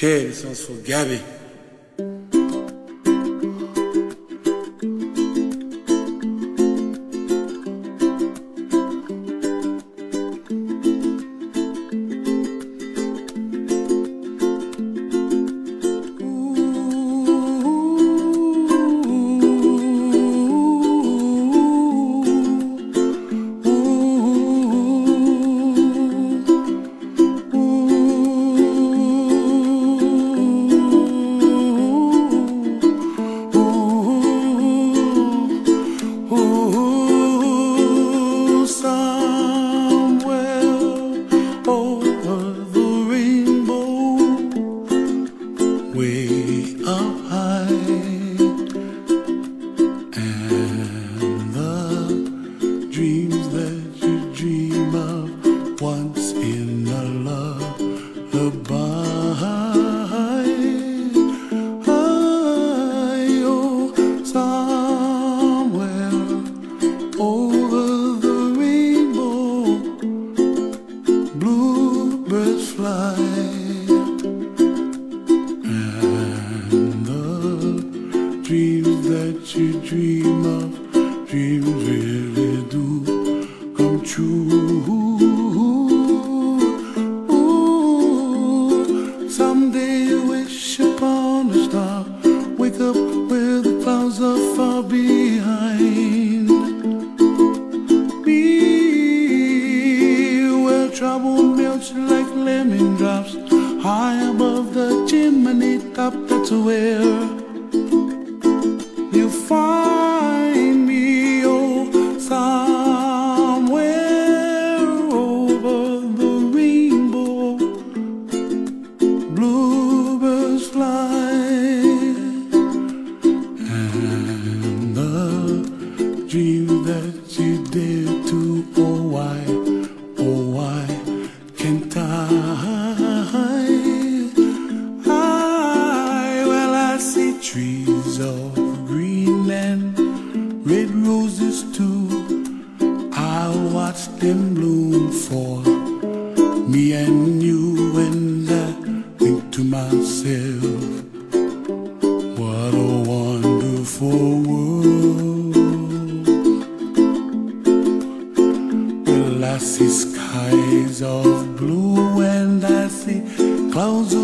This one's for in a lullaby. Oh, somewhere over the rainbow, bluebirds fly, and the dreams that you dream of, dreams really do come true. Where the clouds are far behind. Be where trouble melts like lemon drops high above the chimney top. That's where trees of green and red roses too. I watch them bloom for me and you and I think to myself, what a wonderful world. Well, I see skies of blue and I see clouds of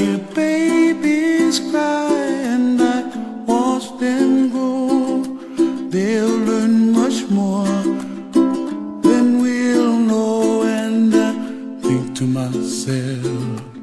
hear babies cry and I watch them grow. They'll learn much more than we'll know. And I think to myself,